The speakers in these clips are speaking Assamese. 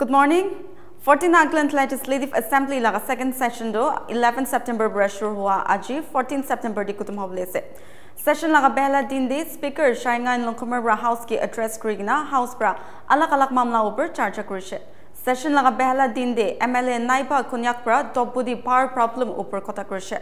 Good morning. 14 Auckland Legislative Assembly la second session do 11 September brashur hua aji 14 September di kutum hoblese. Session laga bela din de speaker Shanga and Lokumar ra house ki address krigna house bra alak alak mamla upar charcha krishe. Session laga bela din de MLA Naipa Kunyak bra dobudi power problem upar kota krishe.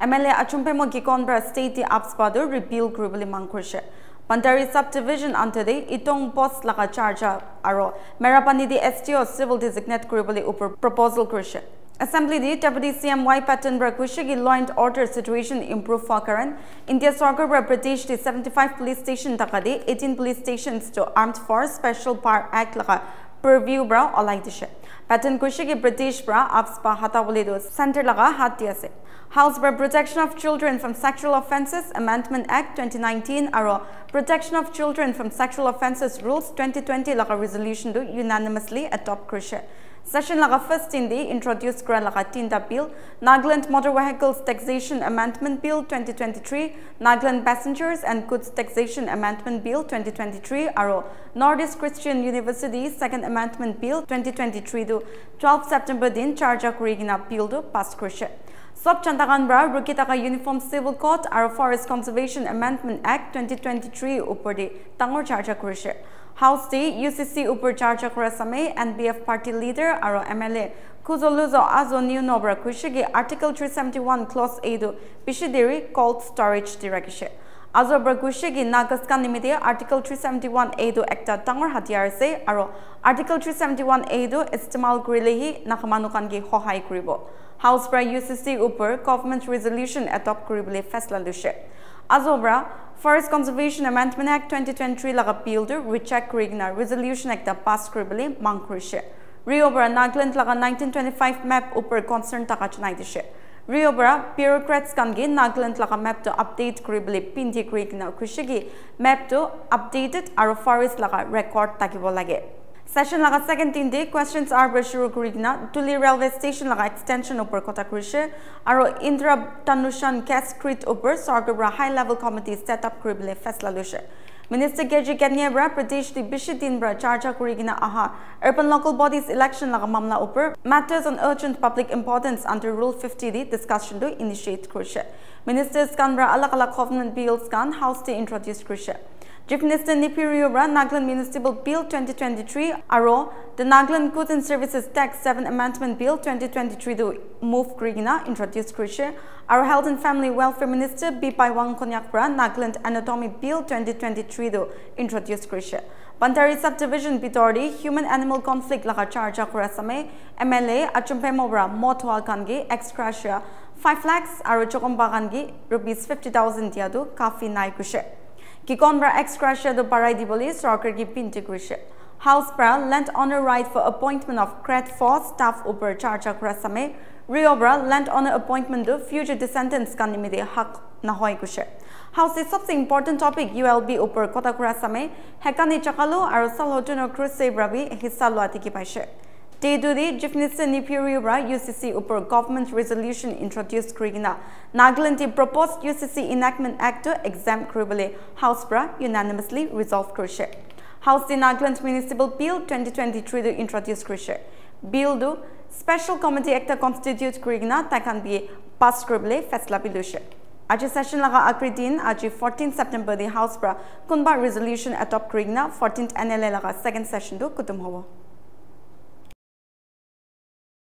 MLA Achumpe mo gikon bra state di apps padu repeal grubli mang krishe. Bandari subdivision the itong post laka charja aro merapani di STO civil designate kuribali up proposal kurishe. Assembly di Deputy CM Y Patton Brakushigi and order situation improve for current. India Sarkar British the 75 police station takadi 18 police stations to armed force special power act laka প্ৰভিউ পৰা ওলাই দিছে পেটেন কৈছে কি ব্ৰিটিছ পৰা আপচ পৰা হাতা বুলিতো চেণ্টাৰ লগা হাত দি আছে হাউচ পৰা protection of children from sexual offences amendment act twenty nineteen আৰু protection of children from sexual offences rules twenty twenty লগা ৰিজলিউশ্যনটো ইউনানিমাছলি এডপ্ট কৰিছে ছেশ্যন লগা ফাৰ্ষ্ট ইন দি ইণ্ট্ৰডিউচ কৰা লগা তিনিটা bill Nagaland motor vehicles taxation amendment bill twenty twenty three Nagaland passengers and goods taxation amendment bill twenty twenty three আৰু north east Christian university second Amendment Bill 2023 12 September din charge kurigina bill du pass kurşe. Sop çantagan bra rukitaga Uniform Civil Code aro Forest Conservation Amendment Act 2023 upurdi tangor charge kurşe. House D, UCC upur charge kurasame NBF Party Leader aro MLA Kuzoluzo azo new nobra kurşe ge Article 371 Clause 8 du bishidiri cold storage direkşe. আজৰ পৰা কৈছে কি নাগাস্কা নিমিত্তে আৰ্টিকল থ্ৰী ছেভেণ্টি ওৱান এইটো একটা ডাঙৰ হাতিয়াৰ আছে আৰু আৰ্টিকল থ্ৰী ছেভেণ্টি ওৱান এইটো ইষ্টেমাল কৰিলেহি নাখ মানুহকানকে সহায় কৰিব হাউচ পৰা ইউ চি চিৰ ওপৰত গভমেণ্ট ৰিজলিউশ্যন এডপ্ট কৰিবলৈ ফেচলা লৈছে আজৰ পৰা Forest Conservation Amendment Act twenty twenty three লগা বিলটো ৰিচেক কৰি কিনে ৰিজলিউশ্যন একটা পাছ কৰিবলৈ মাং Rio Bra, bureaucrats can get Nagland like a map to update Kribli, Pindi Creek now Kushigi, map to updated our forest like a record Takibolage. Session like a second in day, questions are Bershuru Kurigna, Tuli Railway Station like extension upper Kota Krishe, Aro Indra Tanushan Cascrete upper Sargabra High Level Committee set up Kribli Festla Lushe. Minister Geji Kenya ra Pradesh di Bishidin ra charcha kurigina aha urban local bodies election lagamamla upper matters on urgent public importance under Rule 50 d discussion to initiate kurshe. Ministers kan ra covenant bills kan house to introduce kurshe. Gifnistan Nipiriora Nagaland Municipal Bill 2023 Aro the Nagland Goods and Services Tax 7 Amendment Bill 2023 the move Grigina introduced Krisha Aro Health and Family Welfare Minister Bipai Wangkonyakra Nagaland Anatomy Bill 2023 the introduced Krisha Bantari Subdivision Bitori Human Animal Conflict Laha Charja Kurasame MLA Achumpemora Motwa Kangi ex Krasha 5 lakhs Aro Chokombagangi rupees 50,000 diadu kafi nai Krisha কি কম ৰা এক্সক্ৰাছিয়াটো পাৰাই দিবলৈ চৰকাৰ কি পিন্তি কৰিছে হাউচ পৰা লেণ্ড অনাৰ right for appointment of crate for staff ওপৰত চাৰ্চা কৰা চামে ৰিঅ' পৰা লেণ্ড অনাৰ এপইণ্টমেণ্টটো ফিউচাৰ ডিচেণ্টেঞ্চ কান্দিমিদে হাক নহয় কৈছে হাউচ এ চবচে important topic U L B ওপৰত কথা কৰা চামে হেকানি চাকালো আৰু চালহটনৰ ক্ৰুচেৰ বাবে হিচাপ লোৱা টিকি পাইছে Day to day, Japanese Imperial Right UCC upper government resolution introduced Krigina. Nagalandi proposed UCC enactment act to exempt Kribale. House Bra unanimously resolved Krishe. House the Nagaland Municipal Bill 2023 to introduce Krishe. Bill do Special Committee Act constitute Krigina that can be passed Kribale Festlapilushe. Aji session laga akri din, aji 14 September the House Bra Kunba resolution atop Krigina 14th NLA laga second session do Kutum hobo.